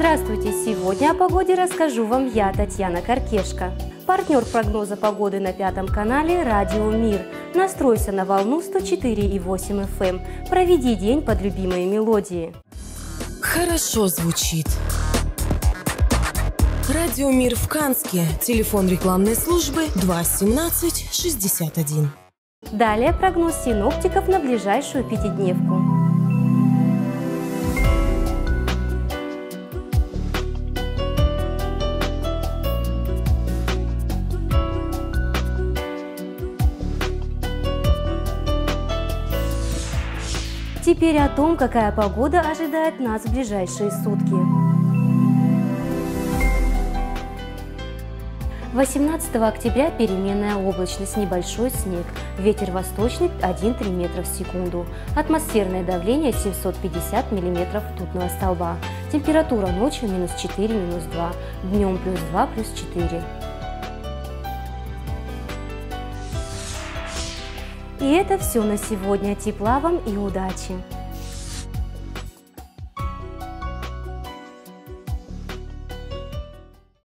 Сегодня о погоде расскажу вам я, Татьяна Каркешка. Партнер прогноза погоды на Пятом канале «Радио Мир». Настройся на волну 104,8 FM. Эм. Проведи день под любимые мелодии. Хорошо звучит. Радио Мир в Канске. Телефон рекламной службы 217 61. Далее прогноз синоптиков на ближайшую пятидневку. Теперь о том, какая погода ожидает нас в ближайшие сутки. 18 октября переменная облачность, небольшой снег, ветер восточный 1-3 метра в секунду, атмосферное давление 750 миллиметров ртутного столба, температура ночью минус 4, минус 2, днем плюс 2, плюс 4. И это все на сегодня. Тепла вам и удачи!